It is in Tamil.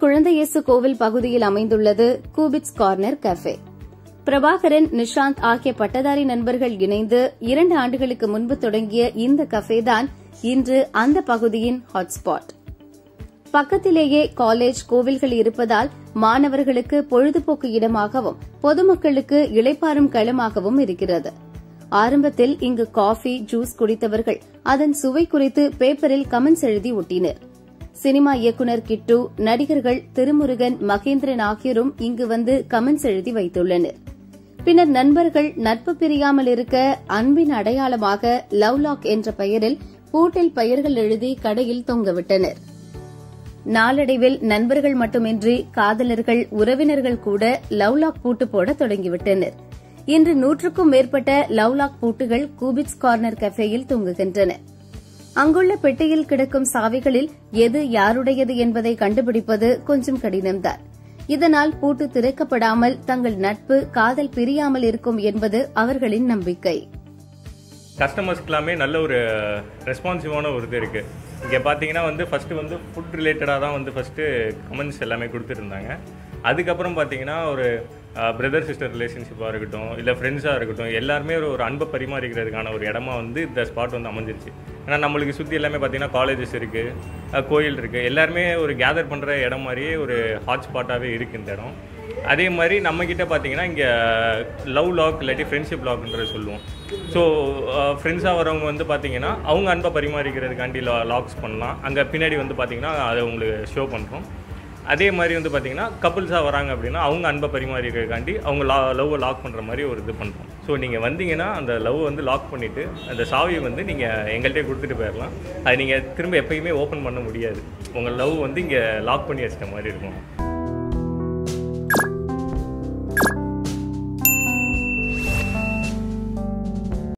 குழந்தையேசு கோவில் பகுதியில் அமைந்துள்ளது cupid's corner cafe. Prabhakaran Nishanth ஆகிய பட்டதாரி நண்பர்கள் இணைந்து இரண்டு ஆண்டுகளுக்கு முன்பு தொடங்கிய இந்த கஃபே தான் இன்று அந்த பகுதியின் ஹாட்ஸ்பாட் பக்கத்திலேயே காலேஜ் கோவில்கள் இருப்பதால் மாணவர்களுக்கு பொழுதுபோக்கு இடமாகவும் பொதுமக்களுக்கு இளைப்பாறும் களமாகவும் இருக்கிறது. ஆரம்பத்தில் இங்கு காஃபி ஜூஸ் குடித்தவர்கள் அதன் சுவை குறித்து பேப்பரில் கமெண்ட்ஸ் எழுதி ஒட்டினர். சினிமா இயக்குநர் கிட்டு நடிகர்கள் திருமுருகன் மகேந்திரன் ஆகியோரும் இங்கு வந்து கமெண்ட்ஸ் எழுதி வைத்துள்ளனர். பின்னர் நண்பர்கள் நட்பு பிரியாமல் இருக்க அன்பின் அடையாளமாக லவ்லாக் என்ற பெயரில் பூட்டில் பெயர்கள் எழுதி கடையில் தொங்கவிட்டனர். நாளடைவில் நண்பர்கள் மட்டுமின்றி காதலர்கள் உறவினர்கள் கூட லவ்லாக் பூட்டு போட தொடங்கிவிட்டனர். இன்று நூற்றுக்கும் மேற்பட்ட லவ்லாக் பூட்டுகள் கூபிட்ஸ் கார்னர் கஃபேயில் தொங்குகின்றன. அங்குள்ள பெட்டியில் கிடக்கும் சாவிகளில் எது யாருடையது என்பதை கண்டுபிடிப்பது கொஞ்சம் கடினம்தான். இதனால் பூட்டு திறக்கப்படாமல் தங்கள் நட்பு காதல் பிரியாமல் இருக்கும் என்பது அவர்களின் நம்பிக்கை. கஸ்டமர்ஸ்க்கு எல்லாமே நல்ல ஒரு ரெஸ்பான்சிவான ஒரு இது இருக்குது இங்கே பார்த்தீங்கன்னா வந்து ஃபஸ்ட்டு வந்து ஃபுட் ரிலேட்டடாக தான் வந்து ஃபஸ்ட்டு கமெண்ட்ஸ் எல்லாமே கொடுத்துருந்தாங்க. அதுக்கப்புறம் பார்த்தீங்கன்னா ஒரு பிரதர் சிஸ்டர் ரிலேஷன்ஷிப்பாக இருக்கட்டும் இல்லை ஃப்ரெண்ட்ஸாக இருக்கட்டும் எல்லாருமே ஒரு ஒரு அன்பை பரிமாறிக்கிறதுக்கான ஒரு இடமா வந்து இந்த ஸ்பாட் வந்து அமைஞ்சிருச்சு. ஏன்னா நம்மளுக்கு சுற்றி எல்லாமே பார்த்தீங்கன்னா காலேஜஸ் இருக்குது கோயில் இருக்குது எல்லாருமே ஒரு கேதர் பண்ணுற இடம் மாதிரியே ஒரு ஹாட் ஸ்பாட்டாகவே இருக்குது இந்த இடம். அதே மாதிரி நம்மக்கிட்ட பார்த்தீங்கன்னா இங்கே லவ் லாக் இல்லாட்டி ஃப்ரெண்ட்ஷிப் லாக்ன்றது சொல்லுவோம். ஸோ ஃப்ரெண்ட்ஸாக வரவங்க வந்து பார்த்தீங்கன்னா அவங்க அன்பை பரிமாறிக்கிறதுக்காண்டி லா லாக்ஸ் பண்ணலாம். அங்கே பின்னாடி வந்து பார்த்தீங்கன்னா அதை உங்களுக்கு ஷோ பண்ணுறோம் அதே மாதிரி வந்து பார்த்தீங்கன்னா கப்புள்ஸாக வராங்க அப்படின்னா அவங்க அன்பை பரிமாறிக்கிறதுக்காண்டி அவங்க லா லவ்வை லாக் பண்ணுற மாதிரி ஒரு இது பண்ணுறோம் ஸோ நீங்கள் வந்தீங்கன்னா அந்த லவ் வந்து லாக் பண்ணிவிட்டு அந்த சாவியை வந்து நீங்கள் எங்கள்கிட்டே கொடுத்துட்டு போயிடலாம் அது நீங்கள் திரும்ப எப்பயுமே ஓப்பன் பண்ண முடியாது. உங்கள் லவ் வந்து இங்கே லாக் பண்ணி வச்சிட்ட மாதிரி இருக்கும்.